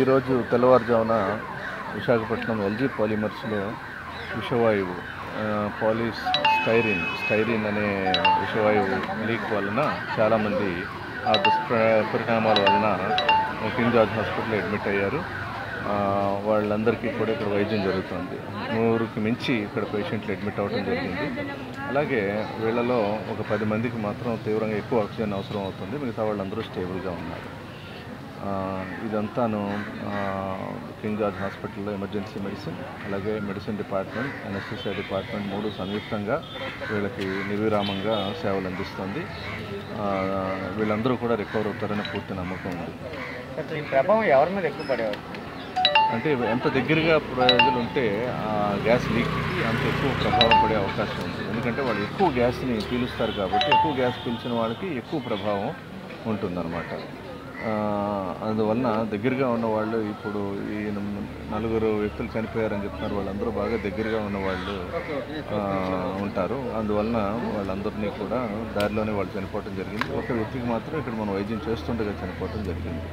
ఈరోజు తెల్లవారుజామున విశాఖపట్నం ఎల్జీ పాలిమర్స్లో విషవాయువు పాలిస్ స్టైరిన్ స్టైరిన్ అనే విషవాయువు లీక్ వలన చాలామంది ఆ దుష్ప్ర పరిణామాల వలన కింగ్ జార్జ్ హాస్పిటల్ అడ్మిట్ అయ్యారు. వాళ్ళందరికీ కూడా ఇక్కడ వైద్యం జరుగుతుంది. నూరుకి మించి ఇక్కడ పేషెంట్లు అడ్మిట్ అవ్వడం జరిగింది. అలాగే వీళ్ళలో ఒక పది మందికి మాత్రం తీవ్రంగా ఎక్కువ ఆక్సిజన్ అవసరం అవుతుంది. మిగతా వాళ్ళందరూ స్టేబుల్గా ఉన్నారు. ఇదంతాను కింగ్ జార్జ్ హాస్పిటల్లో ఎమర్జెన్సీ మెడిసిన్ అలాగే మెడిసిన్ డిపార్ట్మెంట్ ఎన్ఎస్ఎస్ఐ డిపార్ట్మెంట్ మూడు సంయుక్తంగా వీళ్ళకి నిర్విరామంగా సేవలు అందిస్తుంది. వీళ్ళందరూ కూడా రికవర్ అవుతారని పూర్తి నమ్మకం ఉంది. ప్రభావం ఎవరి మీద ఎక్కువ పడేవారు? అంటే ఎంత దగ్గరగా ప్రజలు ఉంటే ఆ గ్యాస్ లీక్కి అంత ఎక్కువ ప్రభావం పడే అవకాశం ఉంది. ఎందుకంటే వాళ్ళు ఎక్కువ గ్యాస్ని పీలుస్తారు కాబట్టి ఎక్కువ గ్యాస్ పీల్చిన వాళ్ళకి ఎక్కువ ప్రభావం ఉంటుందన్నమాట. అందువలన దగ్గరగా ఉన్న వాళ్ళు ఇప్పుడు ఈ నలుగురు వ్యక్తులు చనిపోయారని చెప్తున్నారు. వాళ్ళందరూ బాగా దగ్గరగా ఉన్న వాళ్ళు ఉంటారు. అందువలన వాళ్ళందరినీ కూడా దారిలోనే వాళ్ళు చనిపోవటం జరిగింది. ఒక వ్యక్తికి మాత్రం ఇక్కడ మనం వైద్యం చేస్తుండగా చనిపోవటం జరిగింది.